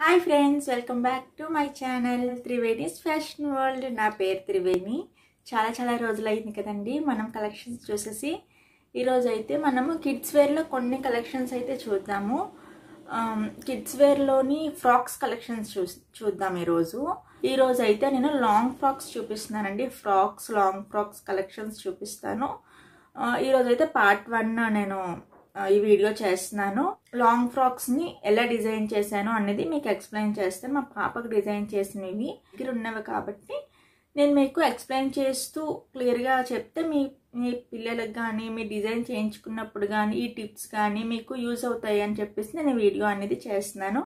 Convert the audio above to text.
Hi friends welcome back to my channel Triveni's fashion world. నా పేరు త్రివేణి. చాలా చాలా రోజులు అయింది కదండి మనం కలెక్షన్స్ చూసేసి. ఈరోజు అయితే మనము కిడ్స్ వేర్లో కొన్ని కలెక్షన్స్ అయితే చూద్దాము. కిడ్స్ వేర్లోని ఫ్రాక్స్ కలెక్షన్స్ చూ చూద్దాం ఈరోజు ఈరోజు అయితే నేను లాంగ్ ఫ్రాక్స్ చూపిస్తున్నానండి. ఫ్రాక్స్ లాంగ్ ఫ్రాక్స్ కలెక్షన్స్ చూపిస్తాను. ఈరోజు అయితే పార్ట్ వన్ నేను ఈ వీడియో చేస్తున్నాను. లాంగ్ ఫ్రాక్స్ని ఎలా డిజైన్ చేశాను అనేది మీకు ఎక్స్ప్లెయిన్ చేస్తాను మా పాపకు డిజైన్ చేసినవి దగ్గర ఉన్నవి కాబట్టి నేను మీకు ఎక్స్ప్లెయిన్ చేస్తూ క్లియర్గా చెప్తే మీ మీ పిల్లలకు కానీ మీ డిజైన్ చేయించుకున్నప్పుడు కానీ ఈ టిప్స్ కానీ మీకు యూజ్ అవుతాయి అని చెప్పేసి నేను వీడియో అనేది చేస్తున్నాను.